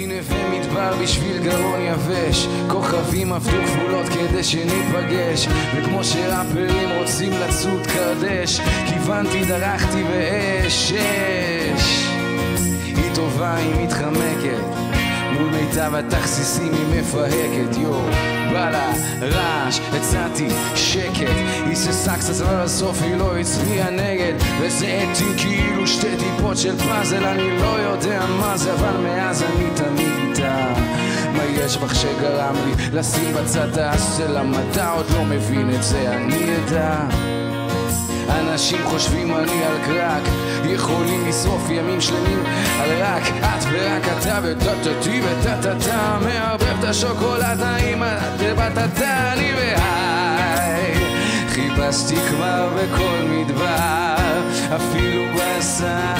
כי נווה מדבר בשביל גרון יבש. כוכבים עבדו כפולות כדי שניפגש וכמו שראפרים רוצים לצוד קרדש כיוונתי, דרכתי באש אש היא טובה, היא מתחמקת מול מיטב התכסיסים היא מפהקת יו בא לה רעש, הצעתי שקט. היא ססה קצת אבל בסוף היא לא הצביעה נגד. וזה עטים כאילו שתי טיפות של פאזל אני לא יודע מה זה אבל מאז בך שגרם לי לשים בצד האסל המדע עוד לא מבין את זה אני אדע. אנשים חושבים אני על קרק יכולים לשרוף ימים שלמים על רק את ורק אתה וטטטי וטטטה מערבב את השוקולדה עם הבטטה אני והי. חיפשתי כבר בכל מדבר אפילו בסהרה